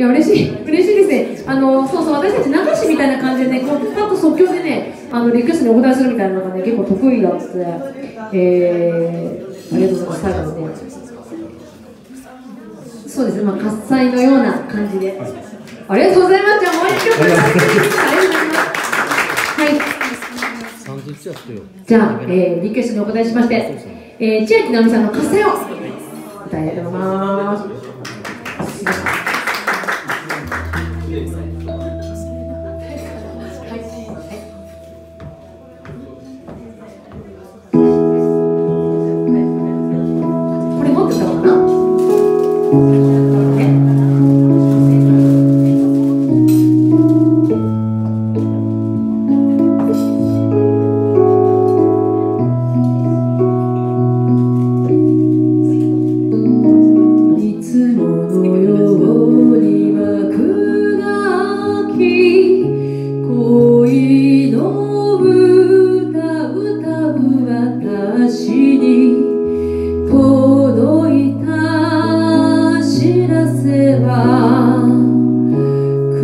いや嬉しい。嬉しいですね。あのそうそう私たち流しみたいな感じでねこうパッと即興でねあのリクエストにお答えするみたいなのがね結構得意だってえー、ありがとうございます。最後にね。そうですね。まあ喝采のような感じで。ありがとうございます。じゃあもう一曲。ありがとうございますはいじゃあ、えー、リクエストにお答えしまして、えー、千秋直美さんの「喝采」を歌いたいと思います。これ持ってたのかな？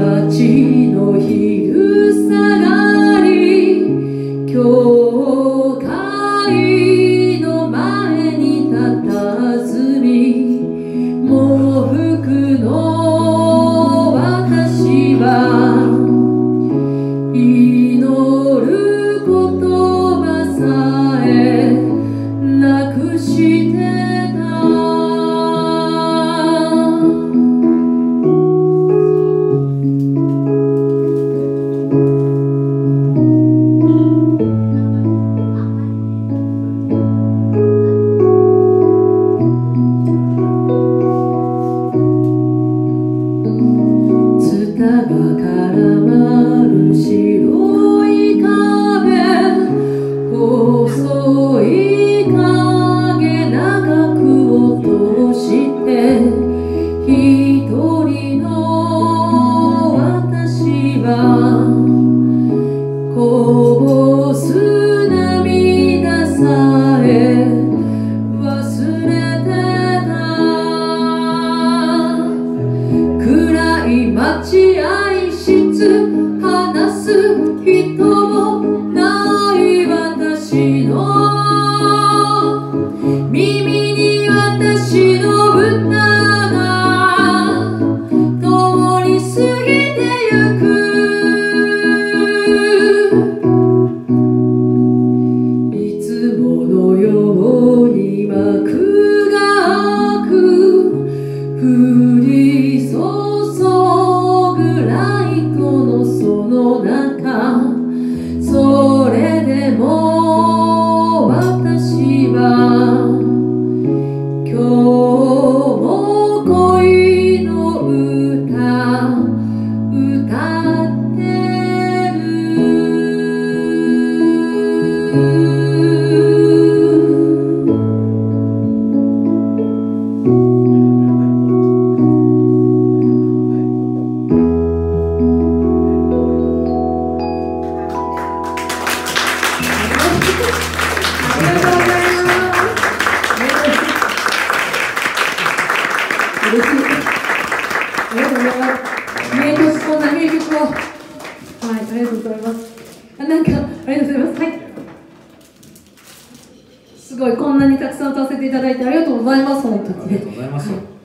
街の細い影長く落として一人の私は so oh, 嬉しいありがとうございます。名曲こんな名曲をはいありがとうございます。あなんかありがとうございます。はい。すごいこんなにたくさん歌わせていただいてありがとうございます本当に。ありがとうございます、はい